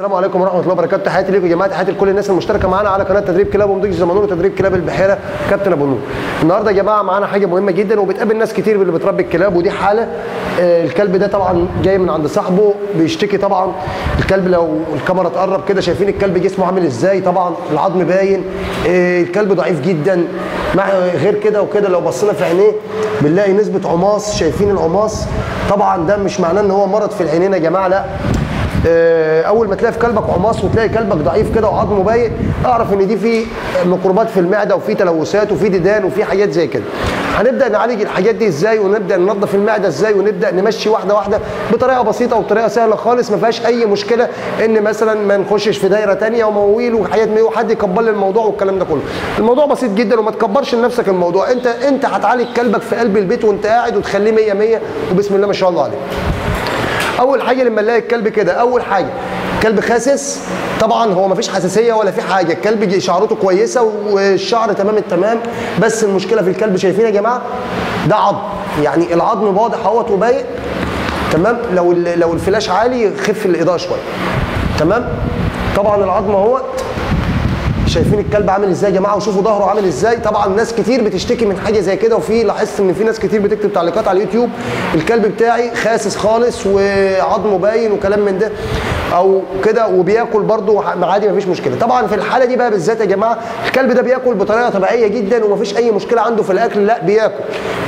السلام عليكم ورحمة الله وبركاته. تحياتي ليكم يا جماعة. تحياتي لكل الناس المشتركة معانا على قناة تدريب كلاب ومضيق زمانون وتدريب كلاب البحيرة. كابتن أبو نور النهارده يا جماعة معانا حاجة مهمة جدا وبتقابل ناس كتير اللي بتربي الكلاب ودي حالة آه، الكلب ده طبعا جاي من عند صاحبه بيشتكي طبعا. الكلب لو الكاميرا تقرب كده شايفين الكلب جسمه عامل إزاي. طبعا العظم باين آه، الكلب ضعيف جدا. مع غير كده وكده لو بصينا في عينيه بنلاقي نسبة عماص شايفين العماص. طبعا ده مش معناه إن هو مرض في العينين يا جماعة لا. أول ما تلاقي في كلبك عماص وتلاقي كلبك ضعيف كده وعظمه باين أعرف إن دي في ميكروبات في المعدة وفي تلوثات وفي ديدان وفي حاجات زي كده. هنبدأ نعالج الحاجات دي إزاي ونبدأ ننظف المعدة إزاي ونبدأ نمشي واحدة واحدة بطريقة بسيطة وبطريقة سهلة خالص ما فيهاش أي مشكلة إن مثلا ما نخشش في دايرة تانية ومواويل وحاجات وحد يكبر لي الموضوع والكلام ده كله. الموضوع بسيط جدا وما تكبرش لنفسك الموضوع. انت أنت هتعالج كلبك في قلب البيت وأنت قاعد وتخليه 100 100 وبسم الله ما شاء الله عليه. أول حاجة لما نلاقي الكلب كده أول حاجة كلب خاسس طبعا هو مفيش حساسية ولا في حاجة الكلب شعرته كويسة والشعر تمام التمام بس المشكلة في الكلب شايفين يا جماعة ده عظم يعني العظم واضح أهوت وباين تمام؟ لو لو الفلاش عالي يخف الإضاءة شوية تمام؟ طبعا العظم أهوت شايفين الكلب عامل إزاي يا جماعة؟ وشوفوا ظهره عامل إزاي. طبعا ناس كتير بتشتكي من حاجة زي كده وفي لاحظت إن في ناس كتير بتكتب تعليقات على اليوتيوب. الكلب بتاعي خاسس خالص وعظمه باين وكلام من ده أو كده وبياكل برده عادي مفيش مشكلة. طبعا في الحالة دي بقى بالذات يا جماعة الكلب ده بياكل بطريقة طبيعية جدا ومفيش أي مشكلة عنده في الأكل لا بياكل.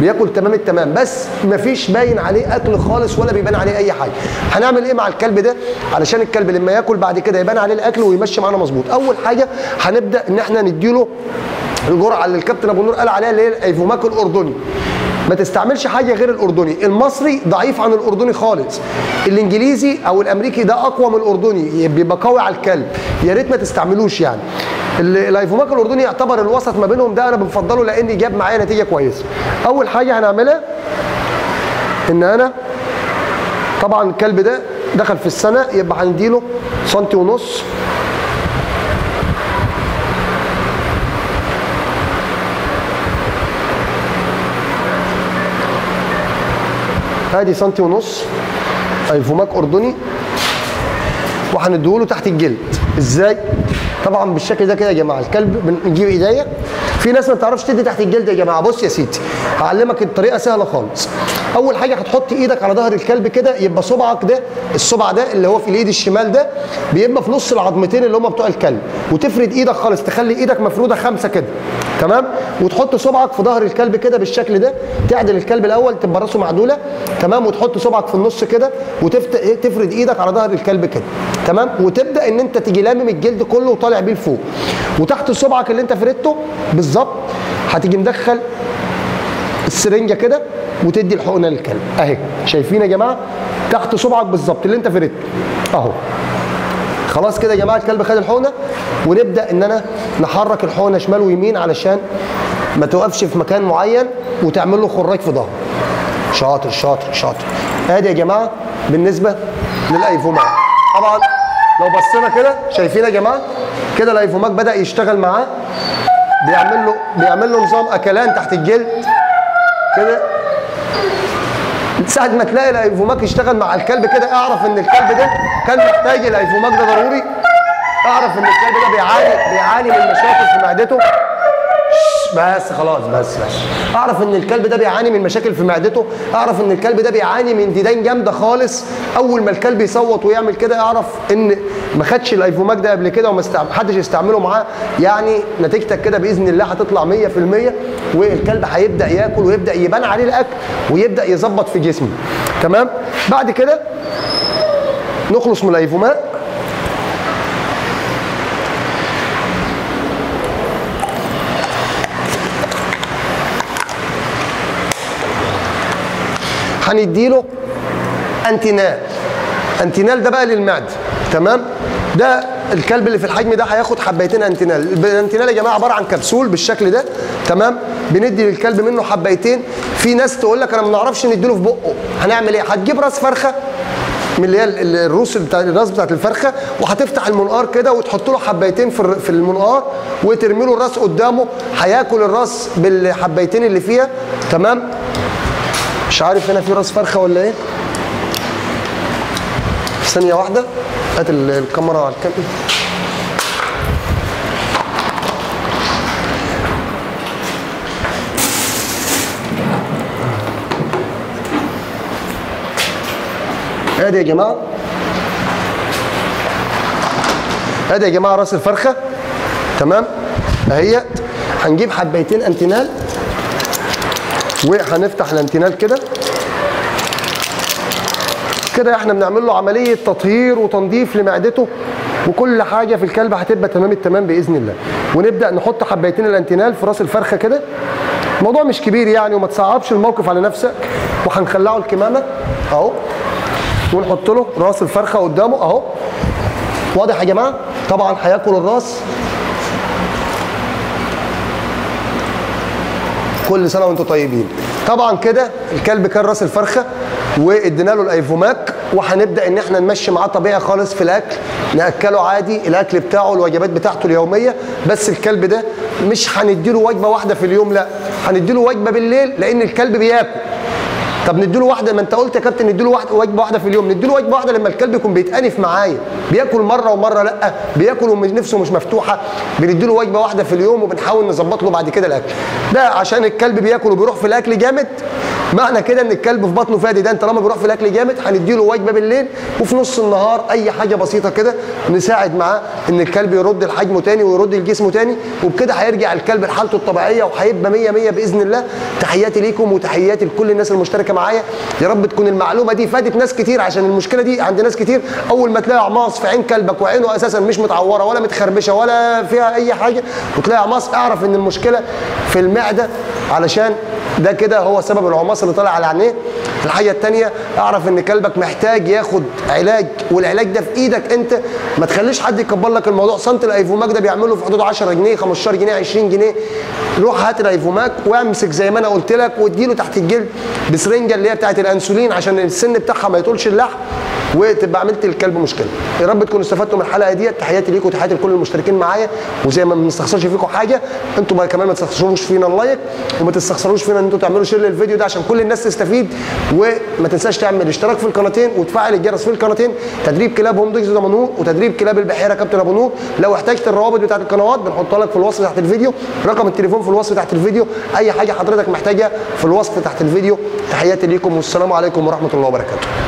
بياكل تمام التمام. بس مفيش باين عليه أكل خالص ولا بيبان عليه أي حاجة. هنعمل إيه مع الكلب ده؟ علشان الكلب لما ياكل بعد كده يبان عليه الأكل ويمشي معانا مظبوط. أول حاجة هنبدأ إن إحنا نديله الجرعة اللي الكابتن أبو نور قال عليها اللي هي الايفوماك الأردني. ما تستعملش حاجة غير الأردني. المصري ضعيف عن الأردني خالص. الإنجليزي أو الأمريكي ده أقوى من الأردني. بيبقى قوي على الكلب. يا ريت ما تستعملوش يعني. ال- الايفوماك الأردني يعتبر الوسط ما بينهم ده أنا بفضله لأن جاب معايا نتيجة كويسة. أول حاجة هنعملها إن أنا طبعا الكلب ده دخل في السنة يبقى هنديله سنتي ونص. ادي سنتي ونص. ايفوماك أردني. وهنديهوله تحت الجلد. إزاي؟ طبعا بالشكل ده كده يا جماعة. الكلب بنجيب إيديا. في ناس ما بتعرفش تدي تحت الجلد يا جماعة. بص يا سيدي. هعلمك الطريقة سهلة خالص. أول حاجة هتحط إيدك على ظهر الكلب كده يبقى صبعك ده الصبع ده اللي هو في الإيد الشمال ده بيبقى في نص العظمتين اللي هم بتوع الكلب. وتفرد إيدك خالص تخلي إيدك مفرودة خمسة كده تمام؟ وتحط صبعك في ظهر الكلب كده بالشكل ده تعدل الكلب الأول تبقى راسه معدولة تمام؟ وتحط صبعك في النص كده وتفرد إيدك على ظهر الكلب كده تمام؟ وتبدأ إن أنت تيجي لامم الجلد كله وطالع بيه لفوق. وتحت صبعك اللي أنت فردته بالظبط هتيجي مدخل السرنجة كده وتدي الحقنة للكلب. أهي. شايفين يا جماعة؟ تحت صبعك بالظبط اللي أنت فردته أهو. خلاص كده يا جماعة الكلب خد الحقنة ونبدأ إن أنا نحرك الحقنة شمال ويمين علشان ما توقفش في مكان معين وتعمل له خراج في ظهره. شاطر شاطر شاطر. أدي يا جماعة بالنسبة لل Ivomec طبعا لو بصينا كده شايفين يا جماعة؟ كده ال Ivomec بدأ يشتغل معاه. بيعمل له بيعمل له نظام أكلان تحت الجلد. كده؟ ساعة ما تلاقي ال Ivomec يشتغل مع الكلب كده اعرف إن الكلب ده كان محتاج ال Ivomec ده ضروري. اعرف إن الكلب ده بيعاني بيعاني من مشاكل في معدته. بس خلاص بس بس. أعرف إن الكلب ده بيعاني من مشاكل في معدته أعرف إن الكلب ده بيعاني من ديدان جامدة خالص. أول ما الكلب يصوت ويعمل كده أعرف إن ما خدش ال Ivomec ده قبل كده وما حدش يستعمله معاه. يعني نتيجتك كده بإذن الله هتطلع 100% والكلب هيبدأ ياكل ويبدأ يبان عليه الأكل ويبدأ يظبط في جسمه. تمام؟ بعد كده نخلص من الايفوماك هنديله أنتينال. أنتينال ده بقى للمعده تمام؟ ده الكلب اللي في الحجم ده هياخد حبيتين أنتينال. الأنتينال يا جماعة عبارة عن كبسول بالشكل ده تمام؟ بندي للكلب منه حبيتين. في ناس تقول لك أنا ما نعرفش نديله في بقه. هنعمل إيه؟ هتجيب راس فرخة من اللي هي ال- ال- الروس بتاع الراس بتاعت الفرخة وهتفتح المنقار كده وتحط له حبيتين في في المنقار وترمي له الراس قدامه. هياكل الراس بالحبيتين اللي فيها تمام؟ مش عارف هنا في راس فرخة ولا إيه؟ ثانية واحدة. هات ال- الكاميرا على الكاميرا. ادي يا جماعة. ادي يا جماعة راس الفرخة. تمام؟ اهيت هنجيب حبيتين Antinal. وهنفتح ال Antinal كده. كده إحنا بنعمل له عملية تطهير وتنظيف لمعدته وكل حاجة في الكلب هتبقى تمام التمام بإذن الله. ونبدأ نحط حبيتين ال Antinal في راس الفرخة كده. الموضوع مش كبير يعني وما تصعبش الموقف على نفسك. وهنخلعه الكمامة أهو. ونحط له راس الفرخة قدامه أهو. واضح يا جماعة؟ طبعا هياكل الراس. كل سنة وأنتم طيبين. طبعا كده الكلب كان راس الفرخة وادينا له الايفوماك وهنبدأ إن إحنا نمشي معاه طبيعي خالص في الأكل نأكله عادي الأكل بتاعه الوجبات بتاعته اليومية. بس الكلب ده مش هنديله وجبة واحدة في اليوم لا هنديله وجبة بالليل لأن الكلب بياكل. طب نديله واحدة ما انت قلت يا كابتن نديله واحدة وجبة واحدة في اليوم. نديله وجبة واحدة لما الكلب يكون بيتأنف معايا. بياكل مرة ومرة لأ. بياكل ونفسه مش مفتوحة. بنديله وجبة واحدة في اليوم وبنحاول نظبط له بعد كده الأكل. ده عشان الكلب بياكل وبيروح في الأكل جامد. معنى كده إن الكلب في بطنه فادي ده أنت لما بيروح في الأكل جامد هنديله وجبة بالليل وفي نص النهار أي حاجة بسيطة كده نساعد معاه إن الكلب يرد لحجمه تاني ويرد لجسمه تاني وبكده هيرجع الكلب لحالته الطبيعية وهيبقى 100 100 بإذن الله. تحياتي ليكم وتحياتي لكل الناس المشتركة معايا. يا رب تكون المعلومة دي فادت ناس كتير عشان المشكلة دي عند ناس كتير. أول ما تلاقي عماص في عين كلبك وعينه أساسا مش متعورة ولا متخربشة ولا فيها أي حاجة وتلاقي عماص أعرف إن المشكلة في المعدة علشان ده كده هو سبب العماص اللي طالع على عينيه. الحاجة الثانية اعرف إن كلبك محتاج ياخد علاج والعلاج ده في إيدك أنت. ما تخليش حد يكبر لك الموضوع. سنت ال Ivomec ده بيعمله في حدود 10 جنيه 15 جنيه 20 جنيه. روح هات ال Ivomec وامسك زي ما أنا قلت لك واديله تحت الجلد بسرنجة اللي هي بتاعت الأنسولين عشان السن بتاعها ما يطولش اللحم. وتبقى عملت للكلب مشكلة. يا رب تكونوا استفدتوا من الحلقة ديت. تحياتي ليكم وتحياتي لكل المشتركين معايا. وزي ما بنستخسرش فيكم حاجة أنتوا كمان ما تستخسروش فينا ال like وما تستخسروش فينا ان أنتوا تعملوا share للفيديو ده عشان كل الناس تستفيد. وما تنساش تعمل اشتراك في القناتين وتفعل الجرس في القناتين. تدريب كلاب هوم دوجز ضمن نور وتدريب كلاب البحيرة كابتن أبو نور. لو احتجت الروابط بتاعت القنوات بنحطها لك في الوصف تحت الفيديو. رقم التليفون في الوصف تحت الفيديو. أي حاجة حضرتك محتاجها في الوصف تحت الفيديو. تحياتي ليكم والسلام عليكم ورحمة الله وبركاته.